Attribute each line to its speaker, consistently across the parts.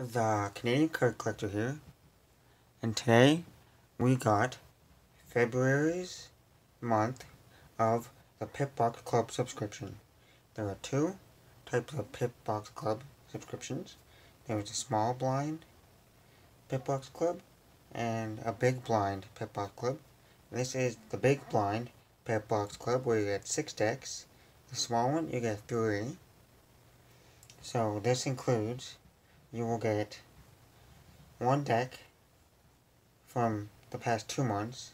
Speaker 1: the Canadian Card Collector here, and today we got February's month of the Pip-Box Club subscription. There are two types of Pip-Box Club subscriptions. There is a small blind Pip-Box Club and a big blind Pip-Box Club. This is the big blind Pip-Box Club where you get six decks. The small one you get three. So this includes you will get one deck from the past two months.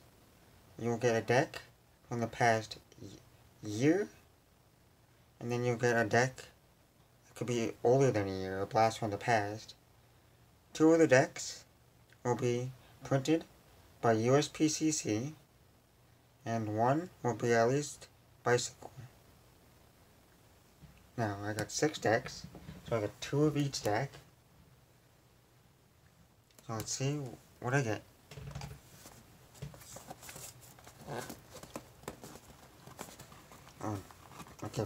Speaker 1: You will get a deck from the past year. And then you'll get a deck that could be older than a year, a blast from the past. Two of the decks will be printed by USPCC. And one will be at least bicycle. Now, I got six decks, so I got two of each deck. Let's see what I get. Oh, okay.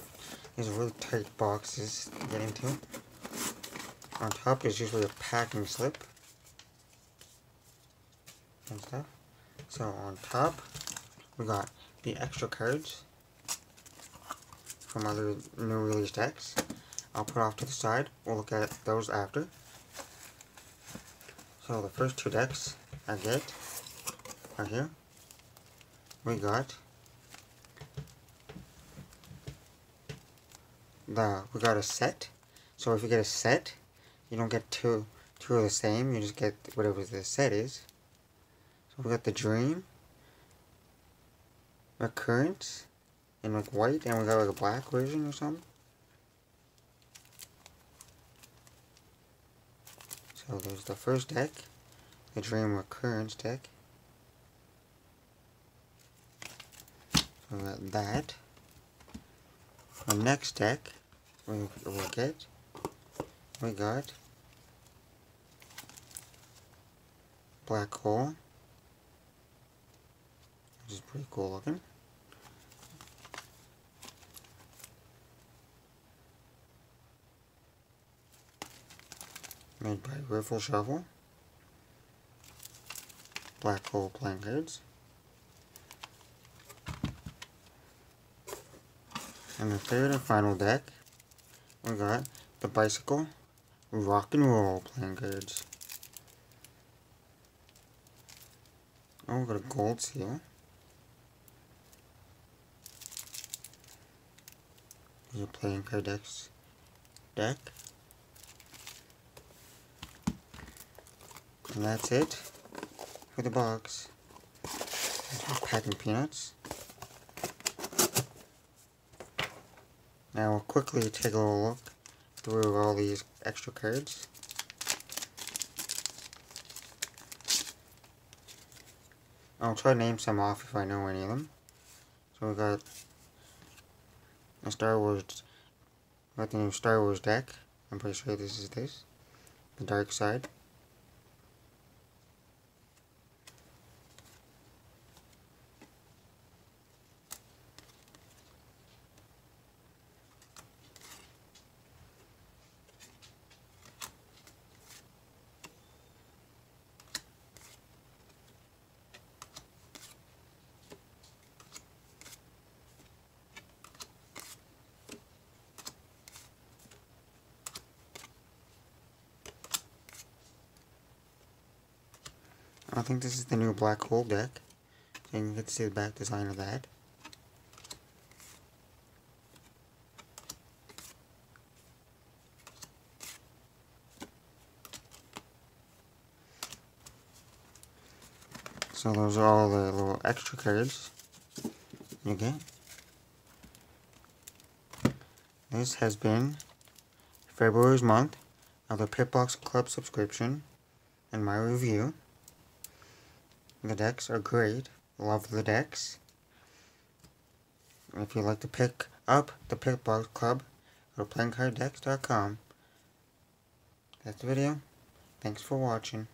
Speaker 1: These are really tight boxes to get into. On top is usually a packing slip. And stuff. So on top, we got the extra cards from other new release decks. I'll put off to the side. We'll look at those after. So the first two decks I get are here. We got the we got a set. So if you get a set, you don't get two two of the same. You just get whatever the set is. So we got the dream, recurrence, in like white, and we got like a black version or something. So there's the first deck, the Dream Recurrence deck. So we got that. The next deck we will get, we got Black Hole, which is pretty cool looking. Made by Riffle Shuffle. Black Hole playing cards. And the third and final deck, we got the Bicycle Rock and Roll playing cards. Oh, we got a gold seal. Your playing card decks deck. And that's it for the box. Packing peanuts. Now we'll quickly take a little look through all these extra cards. I'll try to name some off if I know any of them. So we got a Star Wars, got the new Star Wars deck. I'm pretty sure this is this. The Dark Side. I think this is the new black hole deck. And you get to see the back design of that. So those are all the little extra cards you get. This has been February's month of the Pip-Box Club subscription and my review. The decks are great. Love the decks. If you'd like to pick up the Pip-Box Club, go to playingcarddecks.com. That's the video. Thanks for watching.